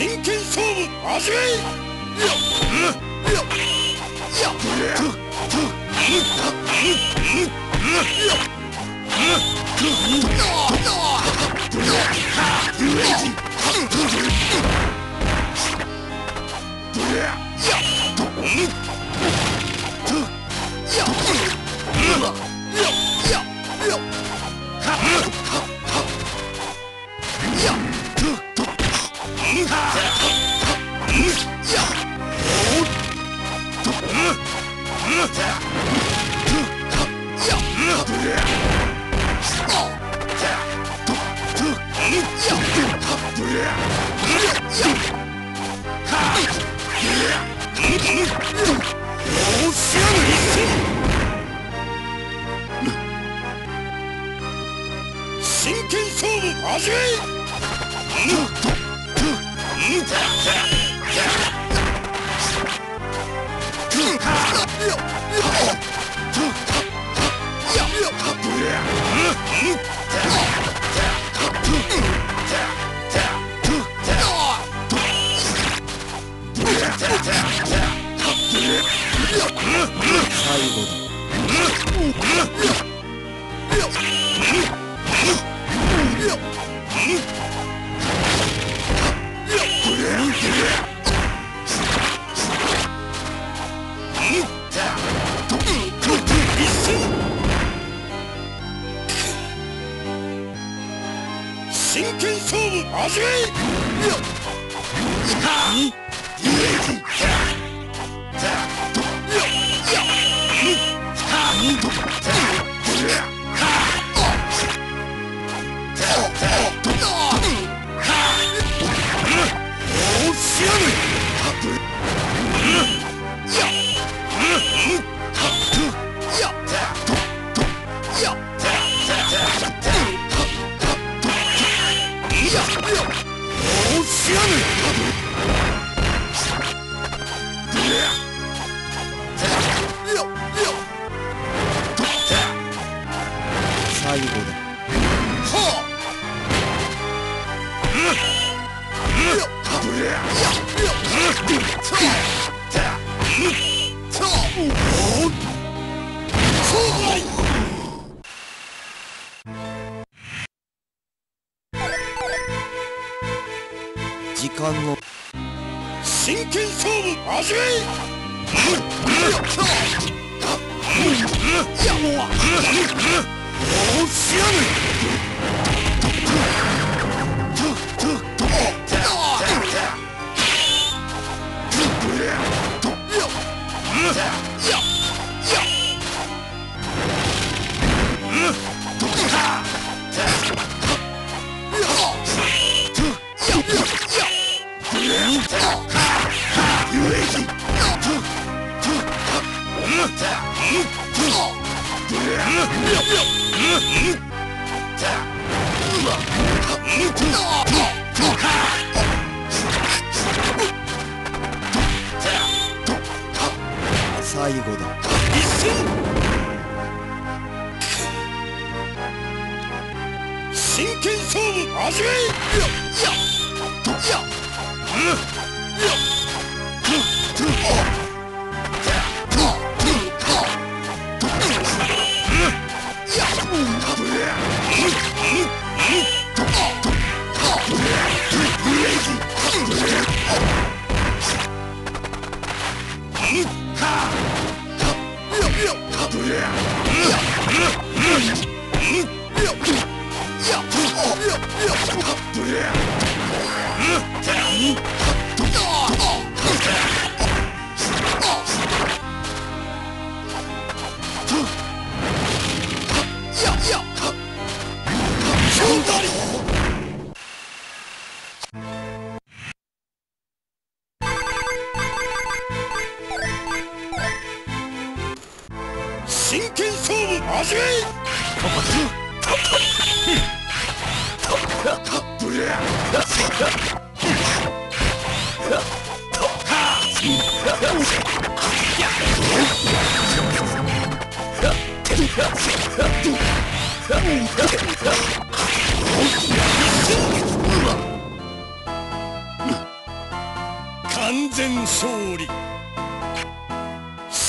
真剣勝負始めよっ真剣勝負始め真剣勝負始め最時間の真剣勝負始め最後だ。一戦真剣勝負始め真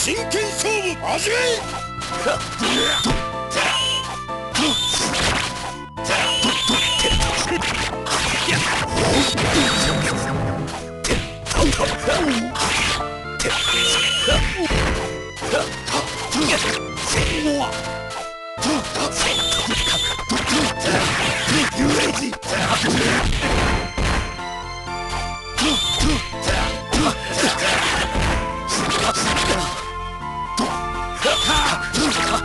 真剣勝負始め真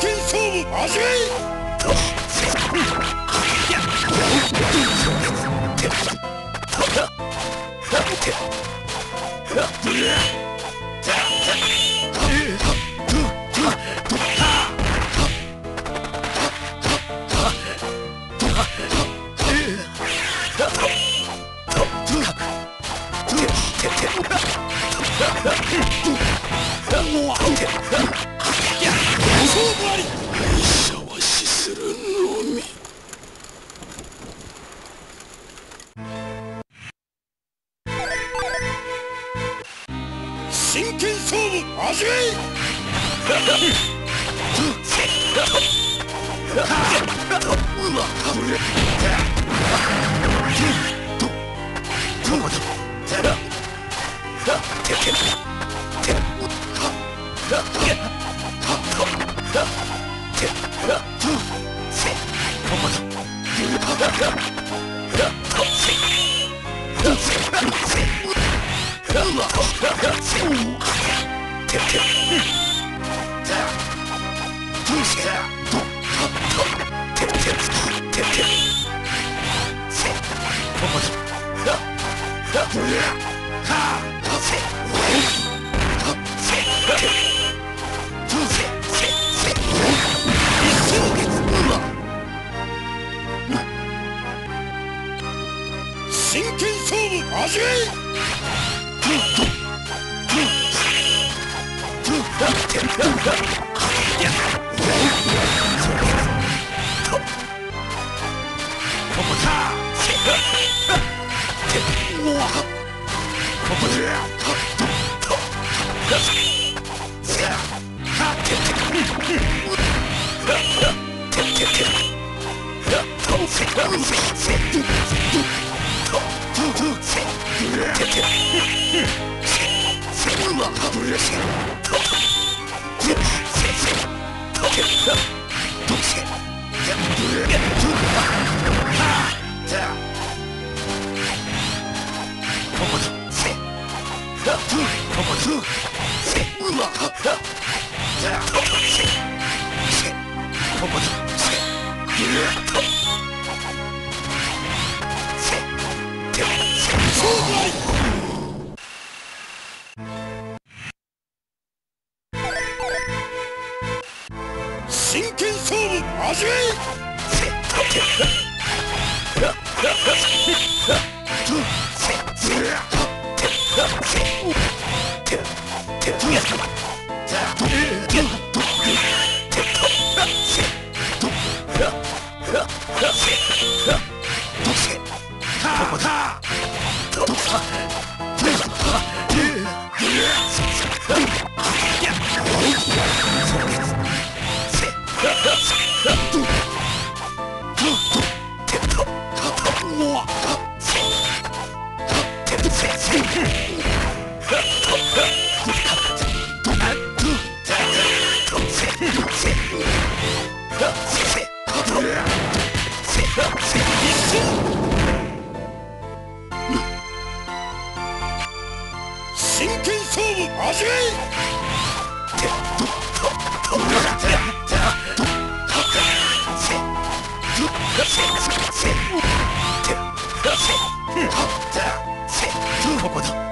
剣勝負始め真始め真剣勝負始めここだ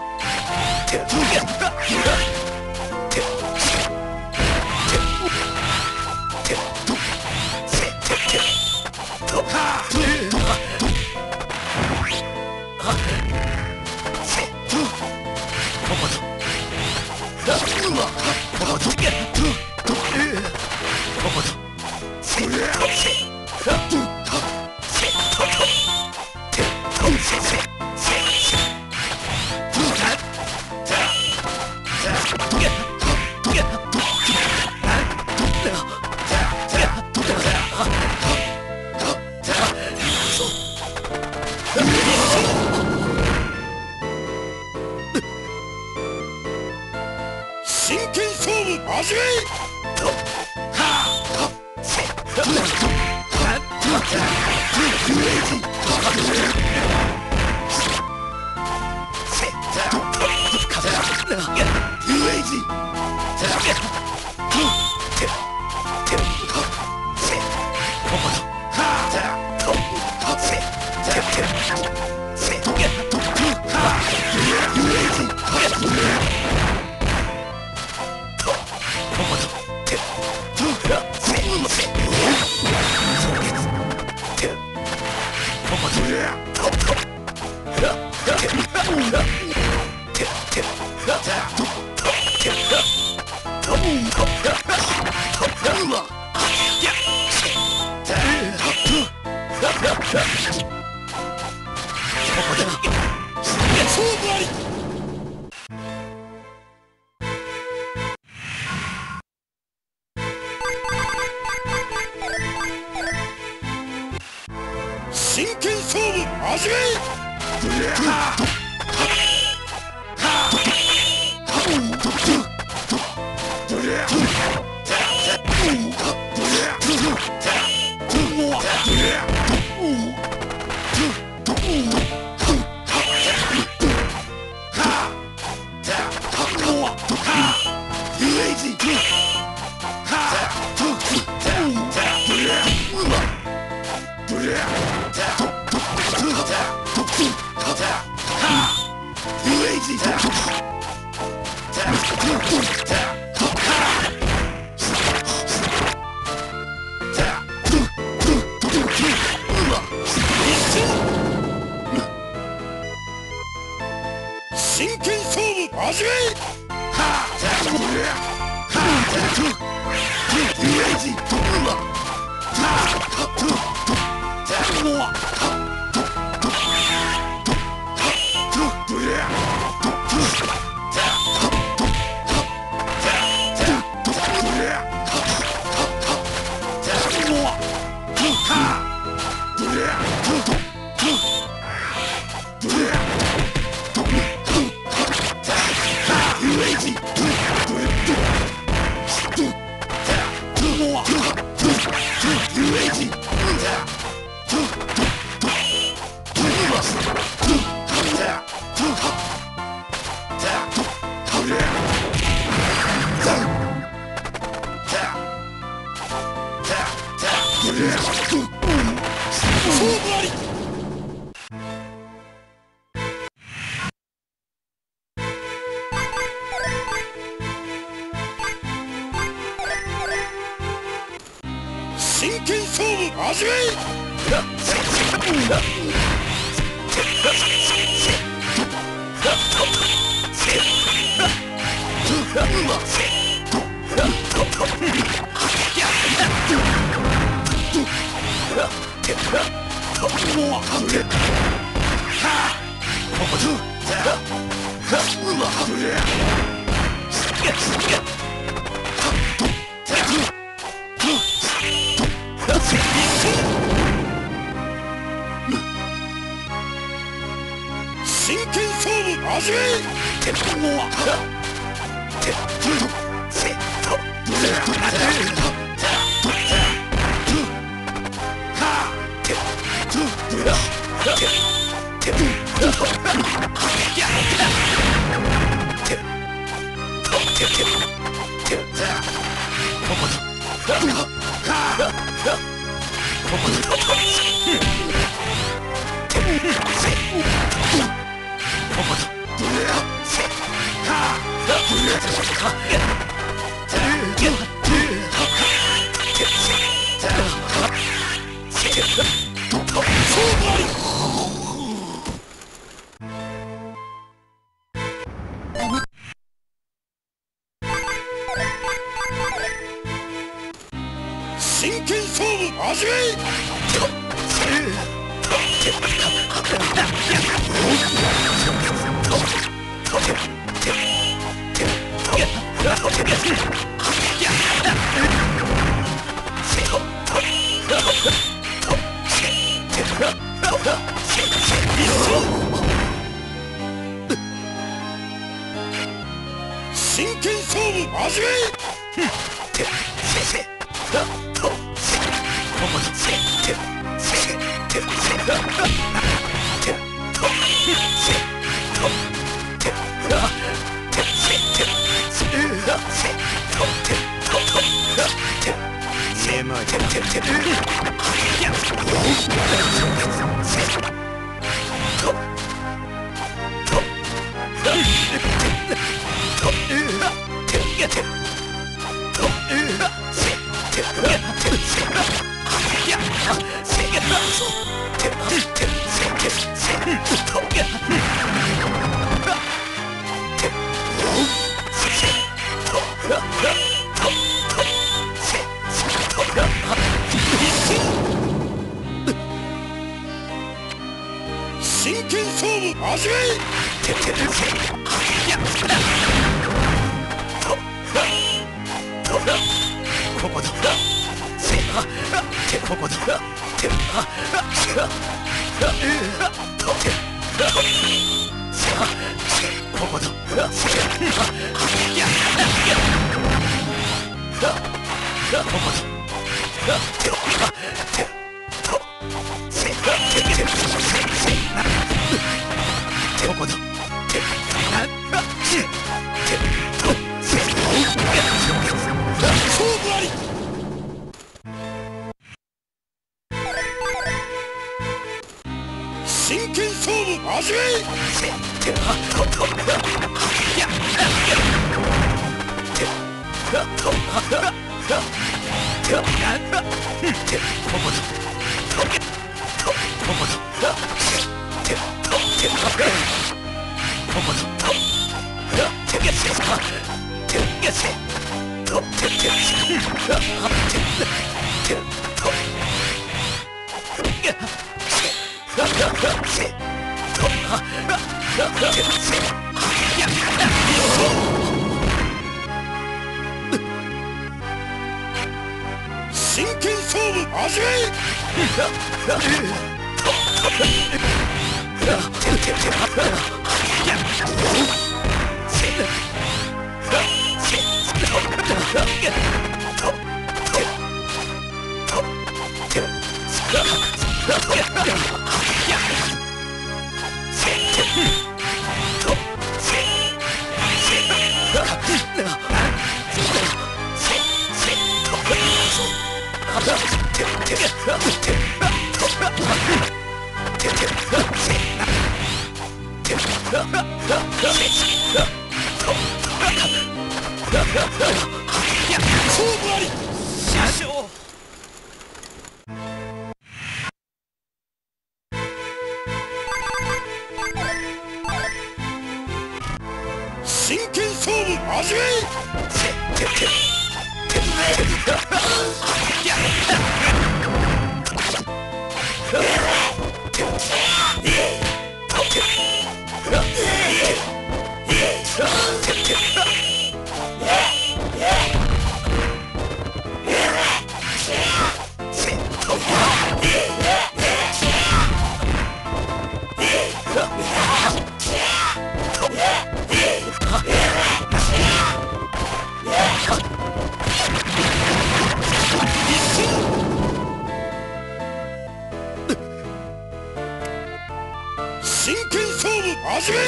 真剣勝負始め真 勝負始め勝負あり真剣勝負始め。ここだここだここだこ勝負始め勝真剣勝負始め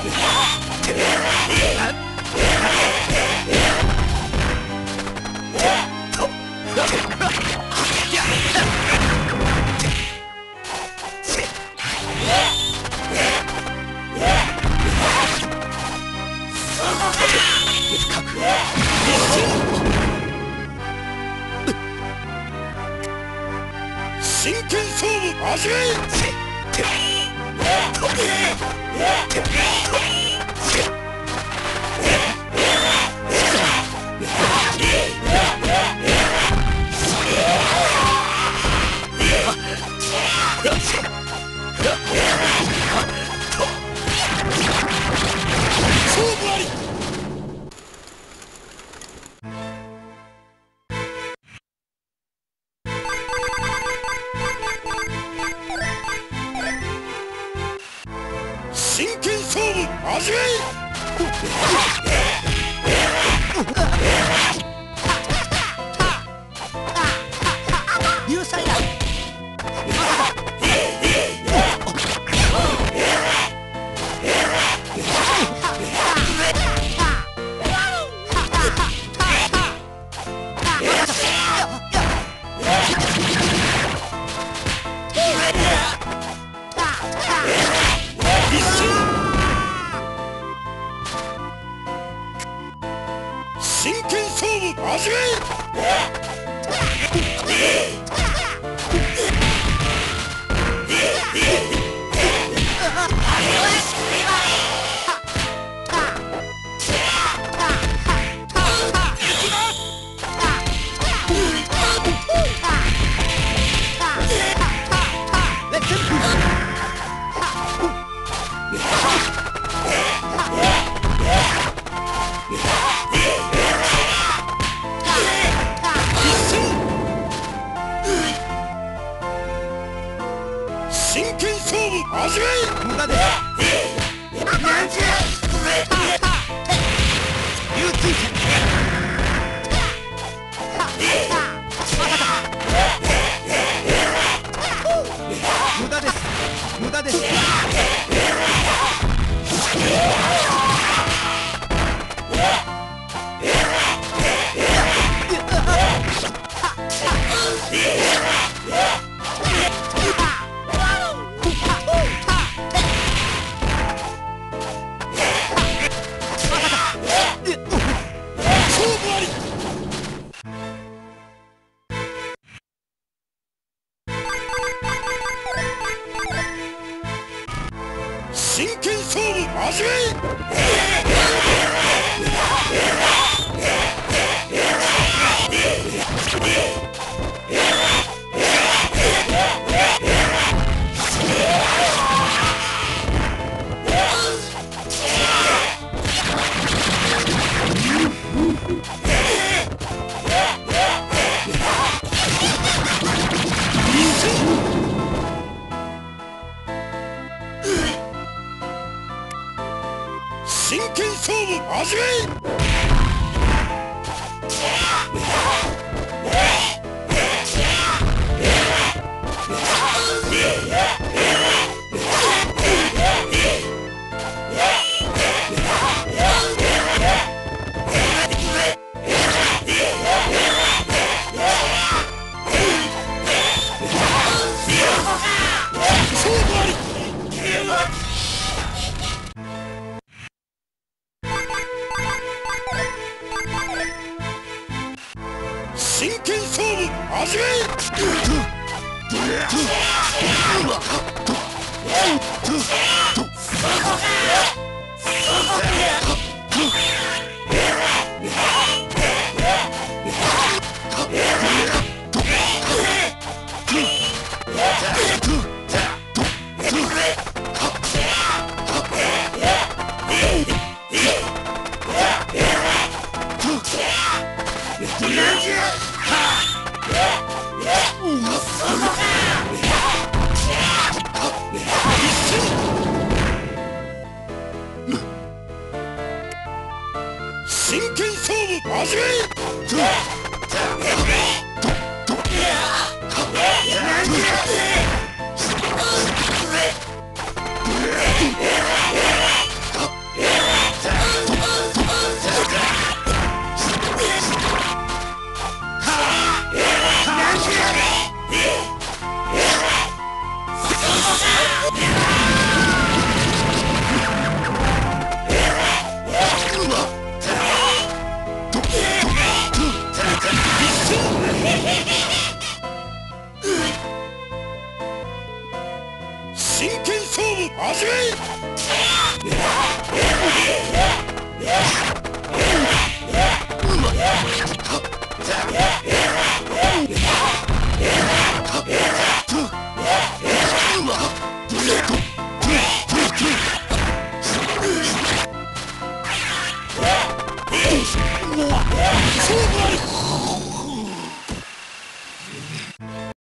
真剣勝負味わ Yeah. えっ!? Watch!